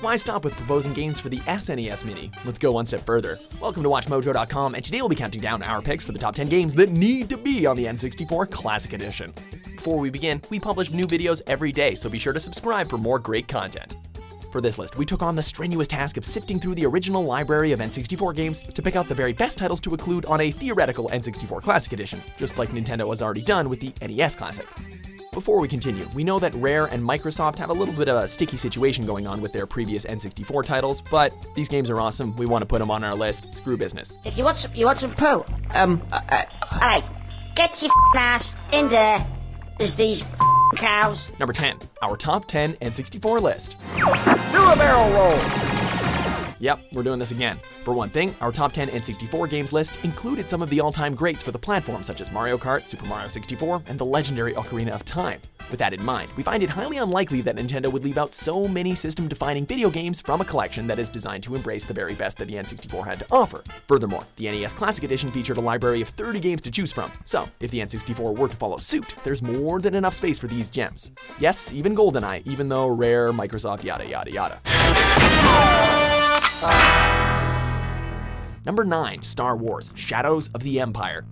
Why stop with proposing games for the SNES Mini? Let's go one step further. Welcome to WatchMojo.com, and today we'll be counting down our picks for the top 10 games that need to be on the N64 Classic Edition. Before we begin, we publish new videos every day, so be sure to subscribe for more great content. For this list, we took on the strenuous task of sifting through the original library of N64 games to pick out the very best titles to include on a theoretical N64 Classic Edition, just like Nintendo has already done with the NES Classic. Before we continue, we know that Rare and Microsoft have a little bit of a sticky situation going on with their previous N64 titles, but these games are awesome. We want to put them on our list. Screw business. If you want some, you want some poo. Um, uh, uh, alright, get your ass in there. There's these cows. Number 10, our top 10 N64 list. Do a barrel roll. Yep, we're doing this again. For one thing, our top 10 N64 games list included some of the all-time greats for the platform such as Mario Kart, Super Mario 64, and the legendary Ocarina of Time. With that in mind, we find it highly unlikely that Nintendo would leave out so many system-defining video games from a collection that is designed to embrace the very best that the N64 had to offer. Furthermore, the NES Classic Edition featured a library of 30 games to choose from, so if the N64 were to follow suit, there's more than enough space for these gems. Yes, even GoldenEye, even though Rare, Microsoft, yada yada yada. Number 9, Star Wars Shadows of the Empire.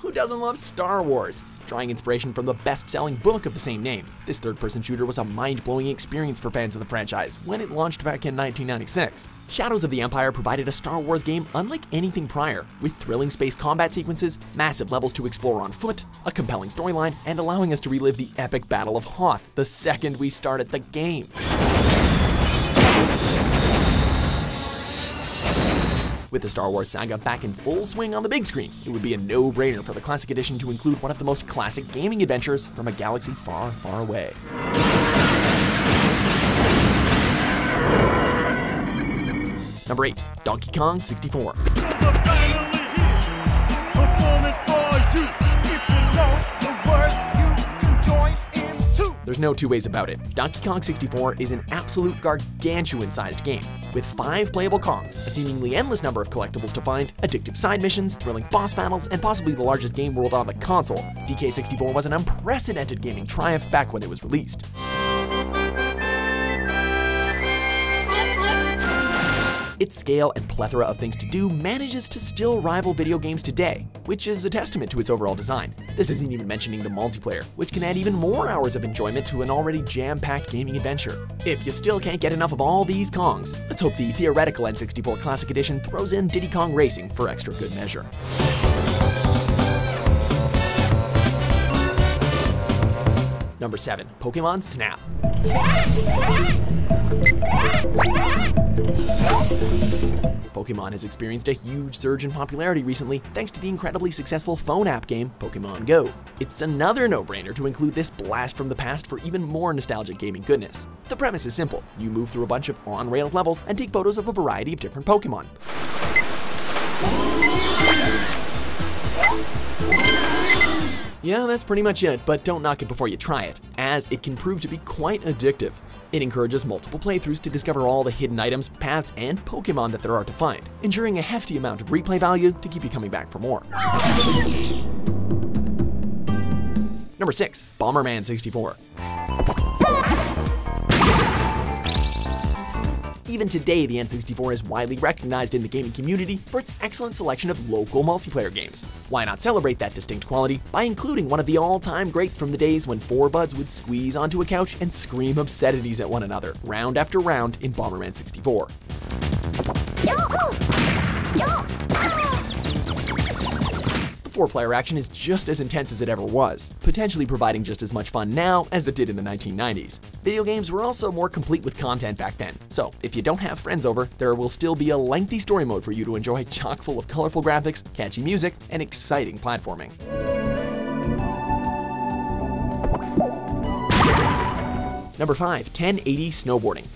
Who doesn't love Star Wars? Drawing inspiration from the best selling book of the same name, this third person shooter was a mind blowing experience for fans of the franchise when it launched back in 1996. Shadows of the Empire provided a Star Wars game unlike anything prior, with thrilling space combat sequences, massive levels to explore on foot, a compelling storyline, and allowing us to relive the epic Battle of Hoth the second we started the game. With the Star Wars saga back in full swing on the big screen, it would be a no-brainer for the Classic Edition to include one of the most classic gaming adventures from a galaxy far, far away. Number 8, Donkey Kong 64. There's no two ways about it. Donkey Kong 64 is an absolute gargantuan sized game, with five playable Kongs, a seemingly endless number of collectibles to find, addictive side missions, thrilling boss battles, and possibly the largest game world on the console. DK64 was an unprecedented gaming triumph back when it was released. Its scale and plethora of things to do manages to still rival video games today, which is a testament to its overall design. This isn't even mentioning the multiplayer, which can add even more hours of enjoyment to an already jam-packed gaming adventure. If you still can't get enough of all these Kongs, let's hope the theoretical N64 Classic Edition throws in Diddy Kong Racing for extra good measure. Number 7. Pokemon Snap. Pokemon has experienced a huge surge in popularity recently thanks to the incredibly successful phone app game Pokemon Go. It's another no-brainer to include this blast from the past for even more nostalgic gaming goodness. The premise is simple. You move through a bunch of on-rails levels and take photos of a variety of different Pokemon. Yeah, that's pretty much it, but don't knock it before you try it, as it can prove to be quite addictive. It encourages multiple playthroughs to discover all the hidden items, paths, and Pokemon that there are to find, ensuring a hefty amount of replay value to keep you coming back for more. Number 6. Bomberman 64 Even today, the N64 is widely recognized in the gaming community for its excellent selection of local multiplayer games. Why not celebrate that distinct quality by including one of the all-time greats from the days when four buds would squeeze onto a couch and scream obscenities at one another, round after round in Bomberman 64. Four-player action is just as intense as it ever was, potentially providing just as much fun now as it did in the 1990s. Video games were also more complete with content back then, so if you don't have friends over, there will still be a lengthy story mode for you to enjoy chock full of colorful graphics, catchy music, and exciting platforming. Number 5. 1080 Snowboarding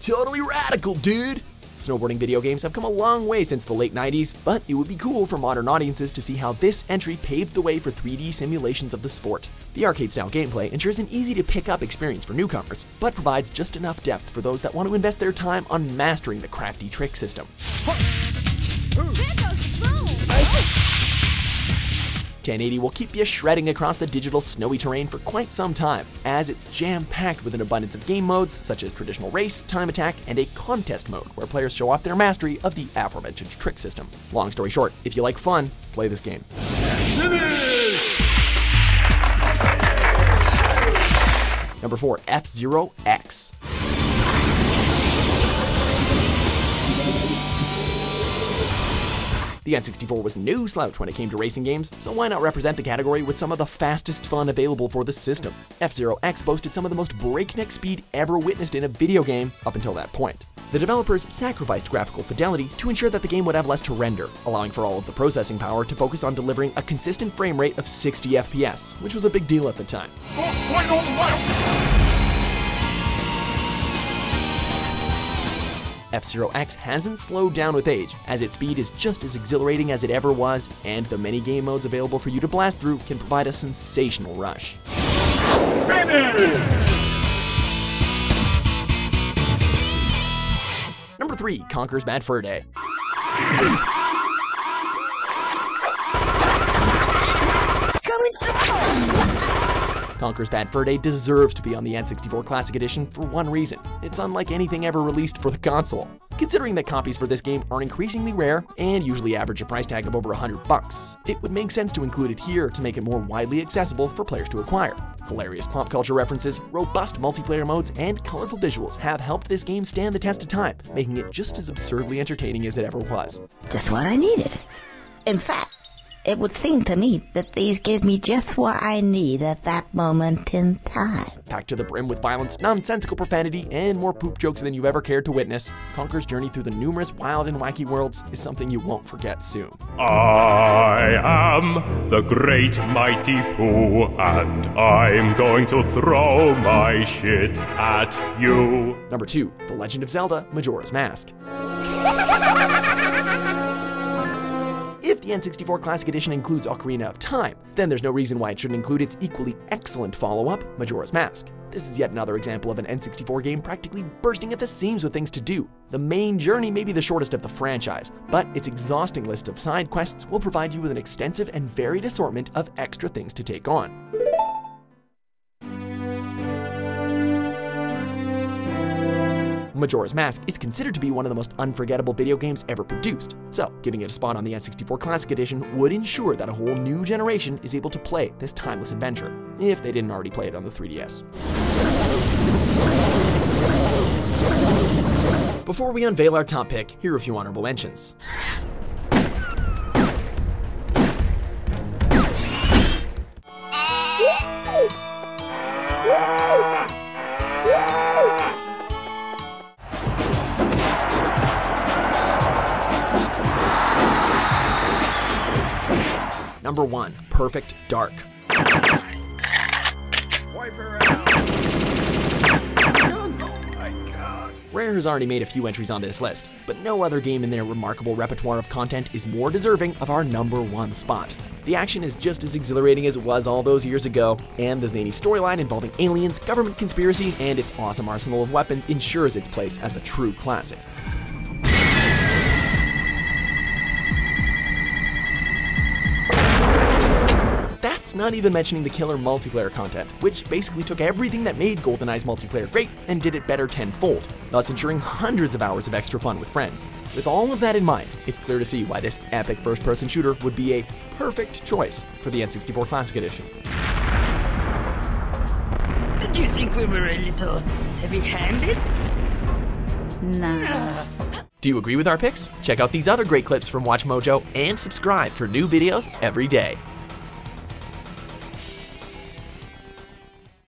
Totally radical, dude! Snowboarding video games have come a long way since the late 90s, but it would be cool for modern audiences to see how this entry paved the way for 3D simulations of the sport. The arcade-style gameplay ensures an easy-to-pick-up experience for newcomers, but provides just enough depth for those that want to invest their time on mastering the crafty trick system. 1080 will keep you shredding across the digital snowy terrain for quite some time, as it's jam-packed with an abundance of game modes such as traditional race, time attack, and a contest mode where players show off their mastery of the aforementioned trick system. Long story short, if you like fun, play this game. Number 4, F-Zero X. The N64 was no slouch when it came to racing games, so why not represent the category with some of the fastest fun available for the system? F-Zero X boasted some of the most breakneck speed ever witnessed in a video game up until that point. The developers sacrificed graphical fidelity to ensure that the game would have less to render, allowing for all of the processing power to focus on delivering a consistent frame rate of 60 FPS, which was a big deal at the time. F-Zero X hasn't slowed down with age, as its speed is just as exhilarating as it ever was, and the many game modes available for you to blast through can provide a sensational rush. Number 3, Conker's Bad Fur Day. Conker's Bad Fur Day deserves to be on the N64 Classic Edition for one reason. It's unlike anything ever released for the console. Considering that copies for this game are increasingly rare and usually average a price tag of over 100 bucks, it would make sense to include it here to make it more widely accessible for players to acquire. Hilarious pop culture references, robust multiplayer modes, and colorful visuals have helped this game stand the test of time, making it just as absurdly entertaining as it ever was. Just what I needed. In fact, it would seem to me that these give me just what I need at that moment in time. Packed to the brim with violence, nonsensical profanity, and more poop jokes than you've ever cared to witness, Conker's journey through the numerous wild and wacky worlds is something you won't forget soon. I am the great mighty Poo, and I'm going to throw my shit at you. Number 2, The Legend of Zelda Majora's Mask. The N64 Classic Edition includes Ocarina of Time, then there's no reason why it shouldn't include its equally excellent follow-up, Majora's Mask. This is yet another example of an N64 game practically bursting at the seams with things to do. The main journey may be the shortest of the franchise, but its exhausting list of side quests will provide you with an extensive and varied assortment of extra things to take on. Majora's Mask is considered to be one of the most unforgettable video games ever produced, so giving it a spot on the N64 Classic Edition would ensure that a whole new generation is able to play this timeless adventure, if they didn't already play it on the 3DS. Before we unveil our top pick, here are a few honorable mentions. Number 1, Perfect Dark. Rare has already made a few entries on this list, but no other game in their remarkable repertoire of content is more deserving of our number one spot. The action is just as exhilarating as it was all those years ago, and the zany storyline involving aliens, government conspiracy, and its awesome arsenal of weapons ensures its place as a true classic. That's not even mentioning the killer multiplayer content, which basically took everything that made GoldenEye's multiplayer great and did it better tenfold, thus ensuring hundreds of hours of extra fun with friends. With all of that in mind, it's clear to see why this epic first-person shooter would be a perfect choice for the N64 Classic Edition. Did you think we were a little heavy-handed? Nah. Do you agree with our picks? Check out these other great clips from WatchMojo and subscribe for new videos every day.